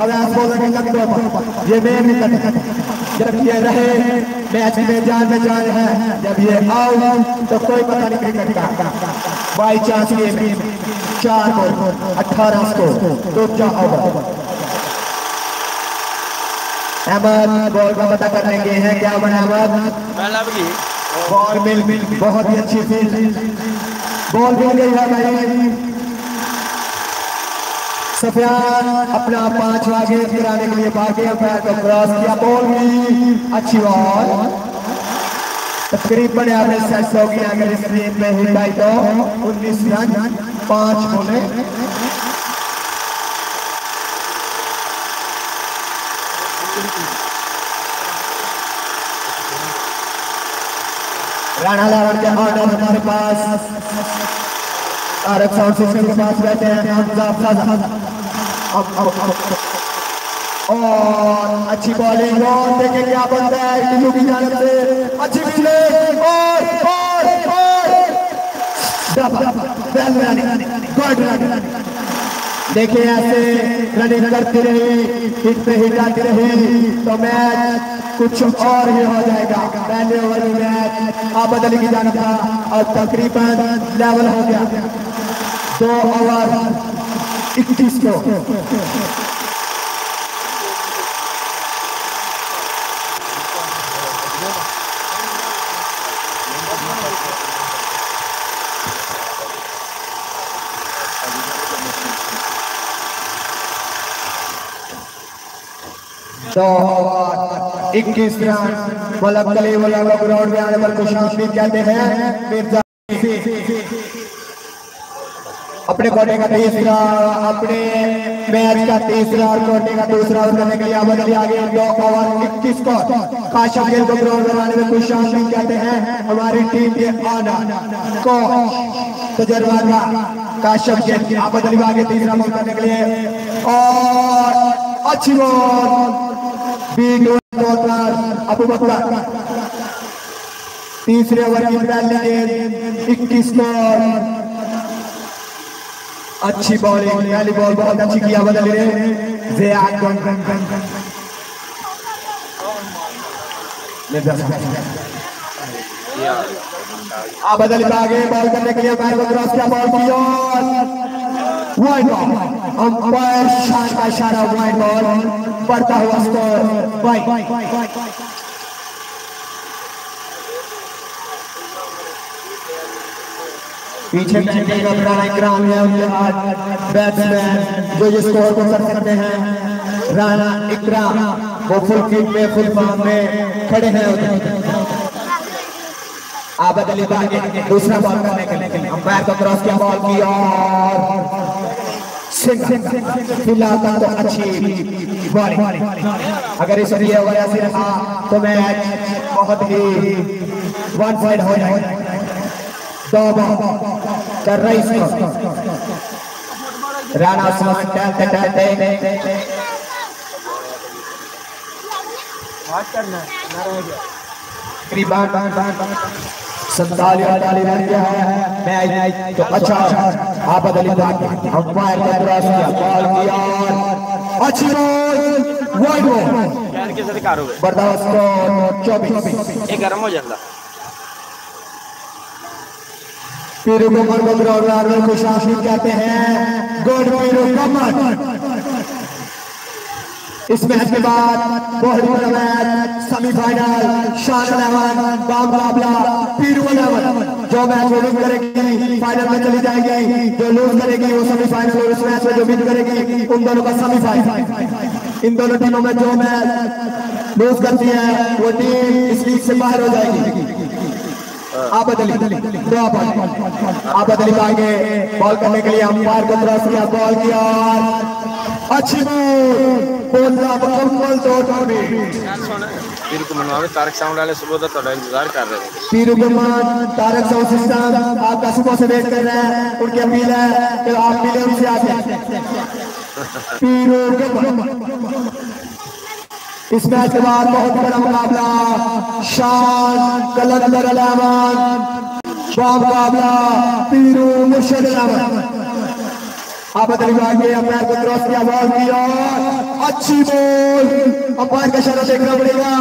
कंधों ये main wicket जब ये रहे मैच में जान में जान है। जब ये आउट तो कोई पता नहीं क्रिकेट का। बाई चांस ये चार बॉल अठारह स्कोर दो चार ओवर अहमद बॉल का पता करने के हैं क्या बना अहमद? बॉल मिल मिल बहुत ही अच्छी फ़ील्ड बॉल मिल गई है सफियान अपना पांचवा गेंद गिराने के लिए भागे अंपायर को क्रॉस किया। बॉल भी अच्छी बॉल तकरीबन एवरेज सेट हो गया अगर इस गेम में हिट आई तो उन्नीस रन, पाँच बोले। राणा लावण के ऑर्डर हमारे पास। साउंड सिस्टम के पास बैठे हैं। हमजा अब अब और अच्छी बॉलिंग और देखें क्या बनता है टीमों की जानब से। अच्छी फील्डिंग और और और। देखिए ऐसे रनिंग करती रही, हिट पे हिट आती रही तो मैच कुछ और ही हो जाएगा। पहले ओवर में मैच आबद अली की जानब था और तकरीबन लेवल हो गया। दो ओवर इक्कीस को दो इक्कीस रन कली बल्लभ ग्राउंड में आने पर कुछ भी कहते हैं मिर्ज़ा अपने कोटे का तीसरा, अपने मैच का तीसरा और कोटे का दूसरा ओवर करने के लिए आबाद अली आगे दो ओवर, इक्कीस को काशिफ गिल को ग्राउंड आने में कुछ भी कहते हैं। हमारी टीम के आना को तजर्बा का काशिफ गिल आबाद अली आगे तीसरा बॉल करने के लिए। और अच्छी बॉल अबू बकर, तीसरे ओवर की पहली इक्कीस पर अच्छी बॉलिंग पहली बॉल बहुत अच्छी किया बदल रहे आप बदल आगे बॉल करने के लिए बैट को क्रॉस किया बॉल की और वाइड बॉल अंपायर शान का इशारा वाइड बॉल बढ़ता हुआ स्कोर वाइड पीछे बैठे का बड़ा इकराम है उनके हाथ। बैट्समैन जो ये स्कोर को कर सकते हैं, राणा इकराम वो फुल फ़ील्ड में, फुल फॉर्म में खड़े हैं उधर। आबद अली आगे दूसरा बॉल करने के लिए। अंपायर को क्रॉस किया बॉल की और फ़िलहाल तो अच्छी बॉलिंग अगर इस ओवर ऐसे रहा तो मैच बहुत ही वन साइड हो जाएगा। दो कर रही इसको राणा उस्मान टहलते टहलते। करीबन संताली अड़तालीस रन किया है। मैच तो अच्छा आबद अली अंपायर का क्रॉस किया। बॉल किया अच्छी बॉल वाइड बॉल हो। बर्दाश्त स्कोर गर्म हो जाता। पीरू को ग्राउंड में खुश आशीष कहते हैं। गुड पीरू कमर इस मैच के बाद बहुत बड़ा मैच सेमीफाइनल शान इलेवन का मुकाबला पीरू इलेवन जो मैच वो विन करेगी फाइनल में चली जाएगी। जो लूज करेगी, वो सेमीफाइनल और इस मैच में जो विन करेगी, उन दोनों का सेमीफाइनल इन दोनों टीमों में जो मैच लूज करती है, वो टीम इस लीग से बाहर हो जाएगी। आबद अली आबद अली आगे बॉल करने के लिए अंपायर को क्रॉस किया बॉल किया अच्छी टॉपिक फिर तारक साउंड वाले सुबह तो थोड़ा इंतज़ार कर रहे थे पीरू तारक साउंड सिस्टम आपका सुबह से वेट कर रहे हैं उनकी अपील है कि आप मिले उनसे इस मैच के बाद बहुत बड़ा मुकाबला। शान, कलंदर अलामन मुकाबला, पीरू मुर्शद अलावान आप आगे अपने को क्रॉस किया बॉल की और अच्छी बोल अंपायर का शरण देखना पड़ेगा।